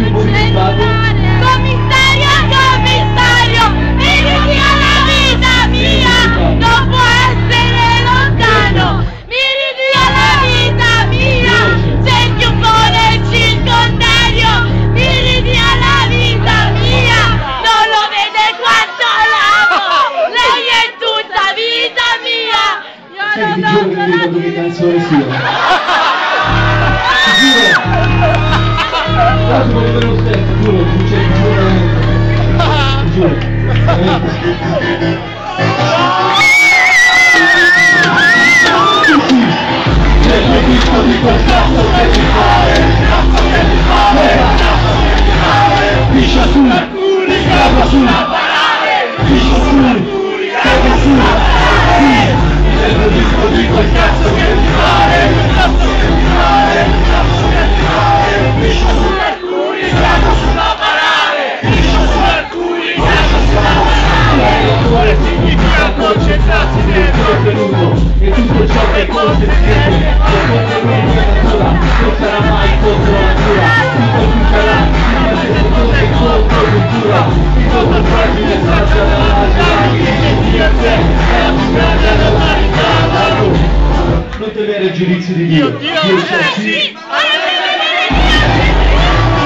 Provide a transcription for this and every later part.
più motivato. Commissario, commissario, mi ritiro la vita mia, non può essere lontano. Mi ritiro la vita mia, senti un po' nel circondario. Mi ritiro la vita mia, non lo vede quanto l'amo. Lei è tutta vita mia. Veramente. Ti giuro. Veramente. Nel disco di quel cazzo e che contro l'unica natura non sarà mai contro la natura tutto più sarà ma se cose contro cultura il voto fragile straccia dalla natura che Dio c'è è la più grande anomalia non temere giudizi di Dio Dio c'è sì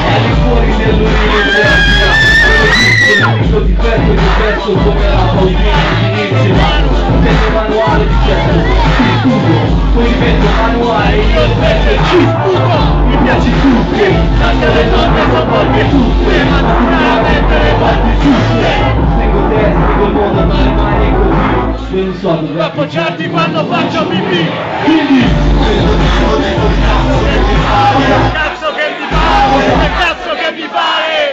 è lì fuori nell'università nemico di petto di pezzo come la paudina infinissima Metto manuale di ci sputo Mi piaci tutte, tante le donne sono poche tutte Ma sicuramente le batti tutte Tengo te, il mondo, ma le mani così non so dove appoggiarti quando faccio pipì. Quindi, cazzo che ti pare che cazzo che mi pare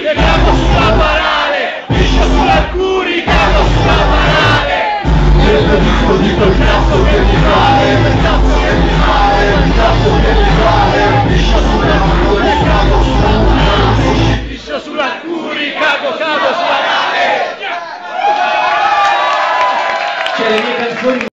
che capo sulla parare? Piscio su alcuni capo sulla parare nel disco di quel cazzo che ti pare cazzo couldn't.